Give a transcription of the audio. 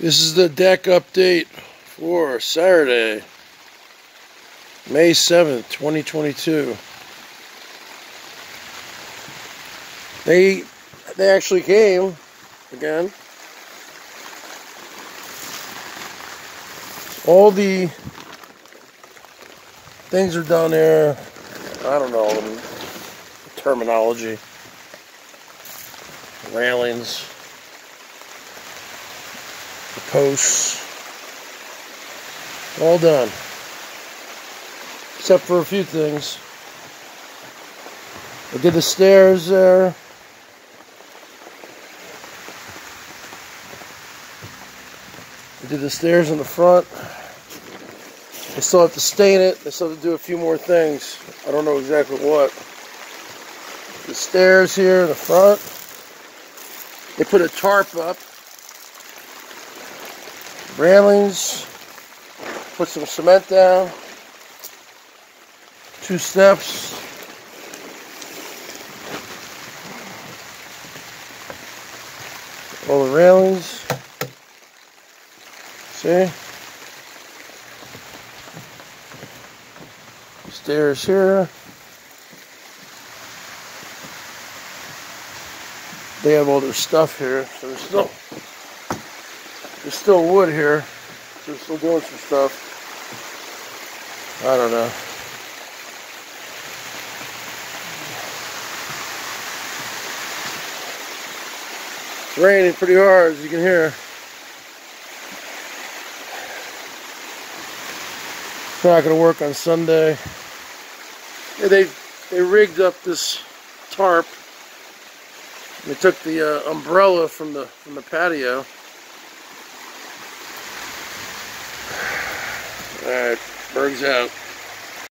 This is the deck update for Saturday, May 7th, 2022. They they actually came again. All the things are down there. I don't know the terminology. Railings posts. All done. Except for a few things. I did the stairs there. I did the stairs in the front. I still have to stain it. I still have to do a few more things. I don't know exactly what. The stairs here in the front. They put a tarp up railings, put some cement down, two steps. All the railings. See? Stairs here. They have all their stuff here, so there's still there's still wood here. So they're still doing some stuff. I don't know. It's raining pretty hard, as you can hear. It's not going to work on Sunday. Yeah, they they rigged up this tarp. They took the uh, umbrella from the from the patio Alright, Berg's out.